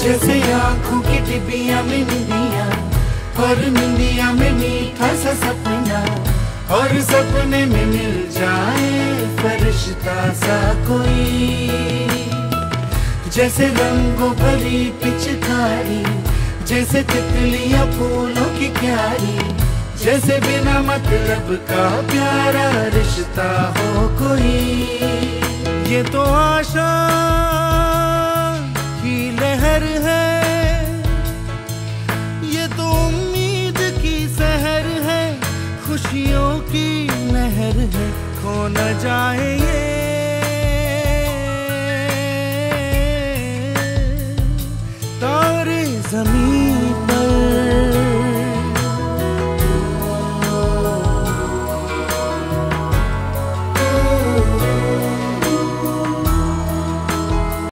जैसे आँखों की डिबिया में निंदिया और निंदिया में मीठा सा सपना, और सपने में मिल जाए फरिश्ता सा कोई। जैसे रंगों भरी पिचकारी, जैसे तितलियाँ फूलों की क्यारी, जैसे बिना मतलब का प्यारा रिश्ता हो कोई। ये तो आशा ये तो उम्मीद की शहर है, खुशियों की लहर है, खो न जाए ये। तारे ज़मीन